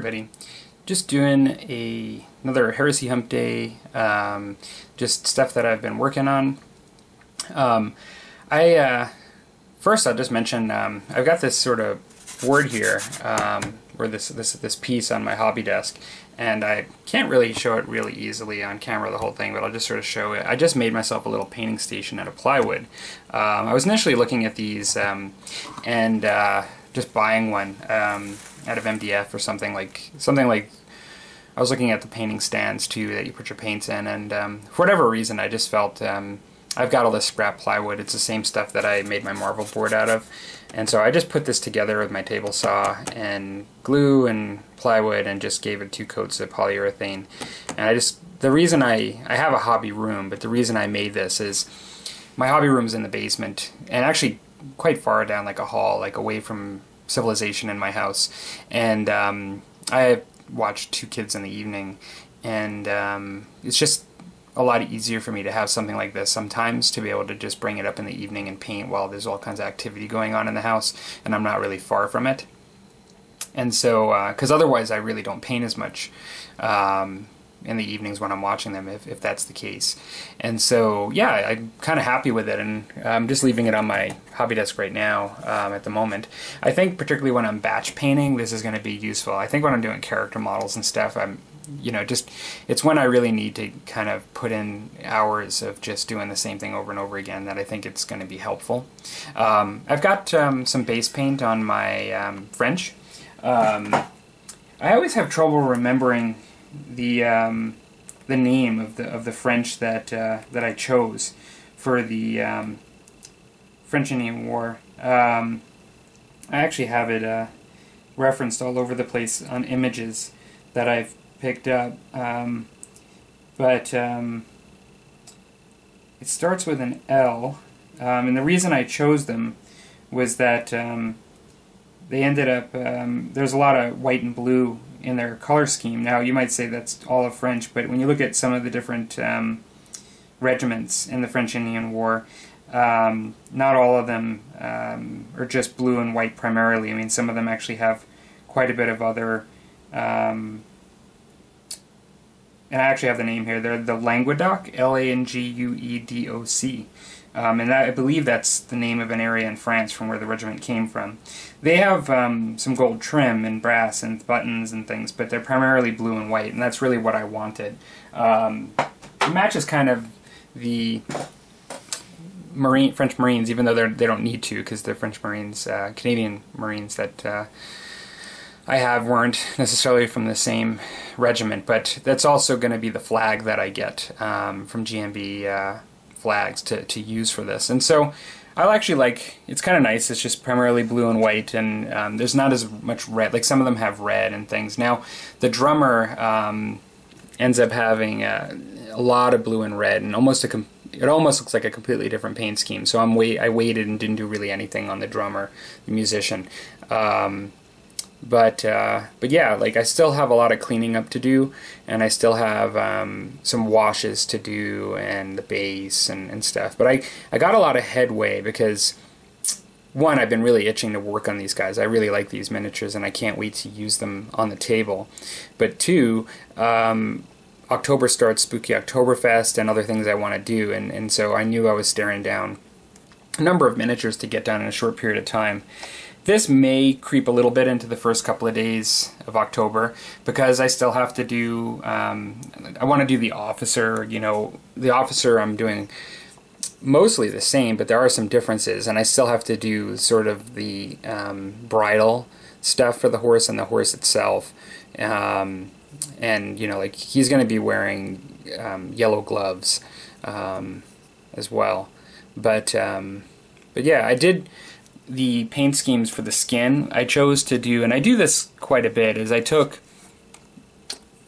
Everybody, just doing a another Heresy Hump Day, um, just stuff that I've been working on. Um, I uh, first I'll just mention um, I've got this sort of board here, um, or this this this piece on my hobby desk, and I can't really show it really easily on camera the whole thing, but I'll just sort of show it. I just made myself a little painting station out of plywood. Um, I was initially looking at these um, and uh, just buying one out of MDF or something like something like. I was looking at the painting stands too that you put your paints in, and um, for whatever reason, I just felt um, I've got all this scrap plywood. It's the same stuff that I made my marble board out of, and so I just put this together with my table saw and glue and plywood, and just gave it two coats of polyurethane. And I just the reason I I have a hobby room, but the reason I made this is my hobby room's in the basement, and actually quite far down like a hall, like away from civilization in my house, and um, I watch two kids in the evening, and um, it's just a lot easier for me to have something like this sometimes to be able to just bring it up in the evening and paint while there's all kinds of activity going on in the house, and I'm not really far from it. And so, because uh, otherwise I really don't paint as much. Um, in the evenings when I'm watching them, if, if that's the case. And so, yeah, I'm kind of happy with it, and I'm just leaving it on my hobby desk right now um, at the moment. I think particularly when I'm batch painting, this is going to be useful. I think when I'm doing character models and stuff, I'm you know, just it's when I really need to kind of put in hours of just doing the same thing over and over again that I think it's going to be helpful. Um, I've got um, some base paint on my um, French. Um, I always have trouble remembering the um, the name of the of the French that uh, that I chose for the um, French Indian War. Um, I actually have it uh, referenced all over the place on images that I've picked up, um, but um, it starts with an L, um, and the reason I chose them was that they ended up there's a lot of white and blue in their color scheme. Now, you might say that's all of French, but when you look at some of the different um, regiments in the French Indian War, um, not all of them um, are just blue and white primarily. I mean, some of them actually have quite a bit of other. Um, and I actually have the name here. They're the Languedoc, L A N G U E D O C. Um, and that, I believe that's the name of an area in France from where the regiment came from. They have um, some gold trim and brass and buttons and things, but they're primarily blue and white, and that's really what I wanted. Um, it matches kind of the Marine French Marines, even though they they don't need to, because the French Marines, uh, Canadian Marines that uh, I have weren't necessarily from the same regiment, but that's also going to be the flag that I get um, from GMB. Uh, flags to, to use for this. And so I actually like, it's kind of nice, it's just primarily blue and white, and um, there's not as much red, like some of them have red and things. Now, the drummer um, ends up having a, a, lot of blue and red, and almost a, it almost looks like a completely different paint scheme. So I'm wait, I waited and didn't do really anything on the drummer, the musician. Um, but uh, but yeah, like I still have a lot of cleaning up to do, and I still have um, some washes to do and the base and, and stuff. But I I got a lot of headway because one I've been really itching to work on these guys. I really like these miniatures, and I can't wait to use them on the table. But two. Um, October starts Spooky Oktoberfest and other things I want to do, and, and so I knew I was staring down a number of miniatures to get done in a short period of time. This may creep a little bit into the first couple of days of October because I still have to do, um, I want to do the officer, you know, the officer I'm doing mostly the same, but there are some differences, and I still have to do sort of the um, bridle stuff for the horse and the horse itself. Um, and, you know, like he's going to be wearing um, yellow gloves um, as well. But, um, but yeah, I did the paint schemes for the skin, I chose to do, and I do this quite a bit, is I took,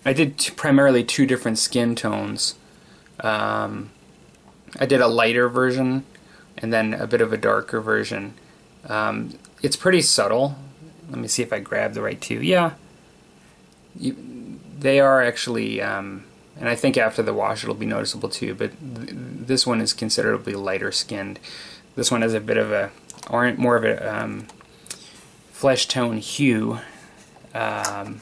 I did primarily two different skin tones. Um, I did a lighter version and then a bit of a darker version. Um, it's pretty subtle. Let me see if I grab the right two. Yeah, you, they are actually, um, and I think after the wash it'll be noticeable too, but th this one is considerably lighter skinned. This one has a bit of a orange, more of a um, flesh tone hue. Um,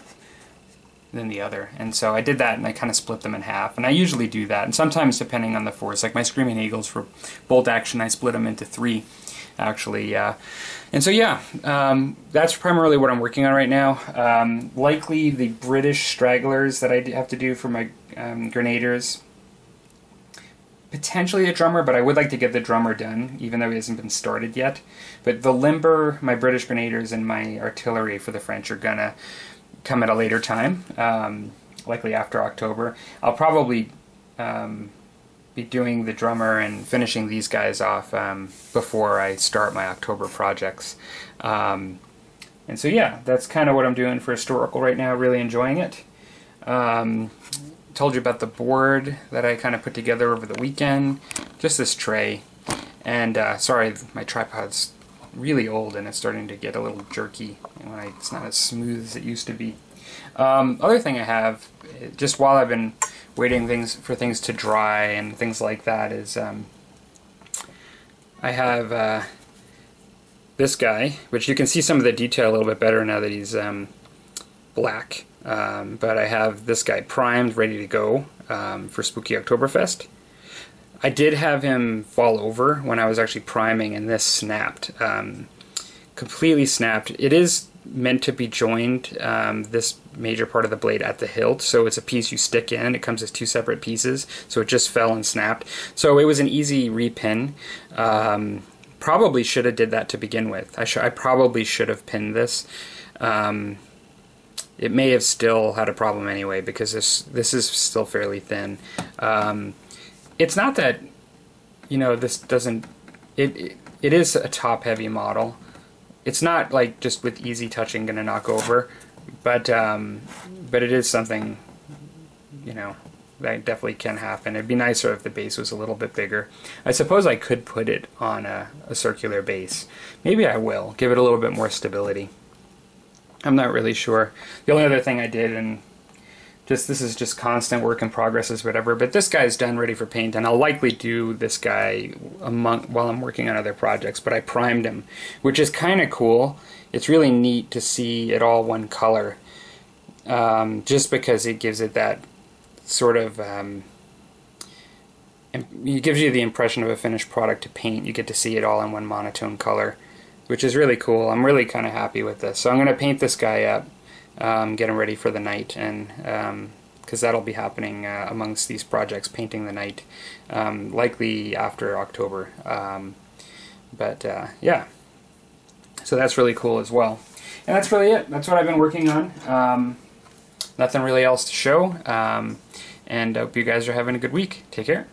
than the other. And so I did that and I kind of split them in half. And I usually do that. And sometimes depending on the force, like my Screaming Eagles for bolt action, I split them into three actually. Uh, and so yeah, um, that's primarily what I'm working on right now. Um, likely the British stragglers that I have to do for my um, grenadiers. Potentially a drummer, but I would like to get the drummer done, even though he hasn't been started yet. But the limber, my British grenadiers, and my artillery for the French are gonna come at a later time, um, likely after October. I'll probably um, be doing the drummer and finishing these guys off um, before I start my October projects. Um, and so yeah, that's kind of what I'm doing for historical right now. Really enjoying it. Told you about the board that I kind of put together over the weekend. Just this tray. And uh, sorry, my tripod's really old and it's starting to get a little jerky. it's not as smooth as it used to be. Um, other thing I have, just while I've been waiting things for things to dry and things like that, is um, I have uh, this guy, which you can see some of the detail a little bit better now that he's um, black. Um, but I have this guy primed, ready to go um, for Spooky Oktoberfest. I did have him fall over when I was actually priming, and this snapped. Um, completely snapped. It is meant to be joined, um, this major part of the blade at the hilt, so it's a piece you stick in. It comes as two separate pieces, so it just fell and snapped. So it was an easy repin. Um, probably should have did that to begin with. I, I probably should have pinned this. Um, it may have still had a problem anyway because this this is still fairly thin. Um, it's not that you know this doesn't it, it, it is a top heavy model. It's not like just with easy touching gonna knock over but um, but it is something you know that definitely can happen. It'd be nicer if the base was a little bit bigger. I suppose I could put it on a, a circular base. Maybe I will. Give it a little bit more stability I'm not really sure the only other thing I did and just this is just constant work in progress is whatever. But this guy's done, ready for paint, and I'll likely do this guy among, while I'm working on other projects. But I primed him, which is kind of cool. It's really neat to see it all one color, um, just because it gives it that sort of. Um, it gives you the impression of a finished product to paint. You get to see it all in one monotone color, which is really cool. I'm really kind of happy with this. So I'm going to paint this guy up um, get them ready for the Knight and because um, that'll be happening uh, amongst these projects painting the Knight um, likely after October. Um, but uh, yeah. So that's really cool as well. And that's really it. That's what I've been working on. Um, nothing really else to show. Um, and I hope you guys are having a good week. Take care